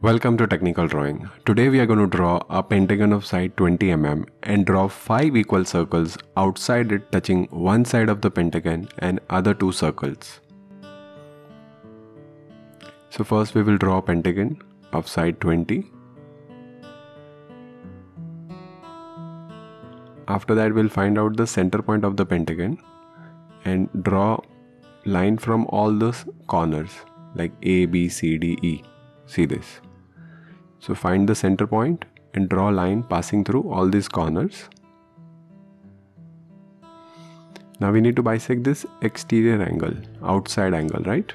Welcome to Technical Drawing. Today we are going to draw a pentagon of side 20 mm and draw 5 equal circles outside it touching one side of the pentagon and other two circles. So first we will draw a pentagon of side 20. After that we'll find out the center point of the pentagon and draw line from all the corners like A, B, C, D, E. See this? So find the center point and draw line passing through all these corners. Now we need to bisect this exterior angle outside angle right?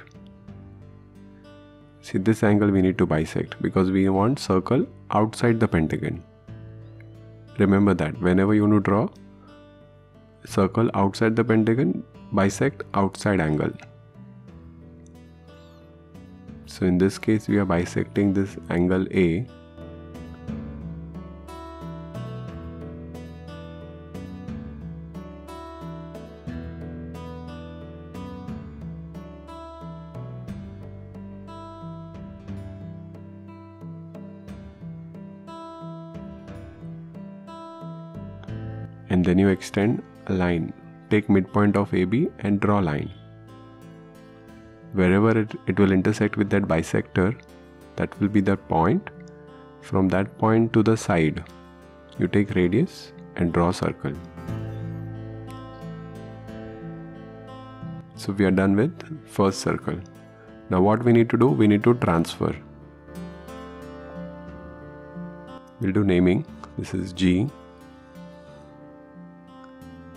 See this angle we need to bisect because we want circle outside the pentagon remember that. Whenever you want to draw circle outside the pentagon bisect outside angle. So in this case we are bisecting this angle A and then you extend a line. Take midpoint of AB and draw line. Wherever it, it will intersect with that bisector that will be the point. From that point to the side you take radius and draw circle. So we are done with first circle. Now what we need to do we need to transfer. We'll do naming. This is G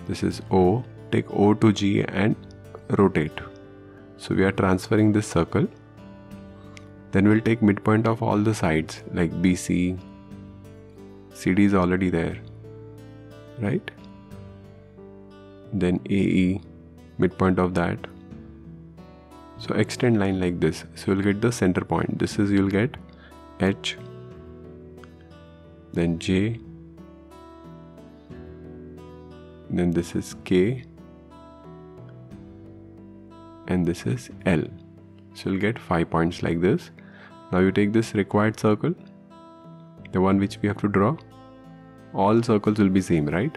this is O take O to G and rotate so we are transferring this circle. Then we'll take midpoint of all the sides like BC. CD is already there, right? Then AE, midpoint of that. So extend line like this. So you'll get the center point. This is you'll get H, then J, then this is K, and this is L. So you'll get 5 points like this. Now you take this required circle, the one which we have to draw. All circles will be same, right?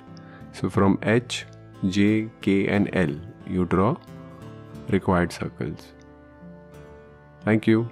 So from H, J, K and L, you draw required circles. Thank you.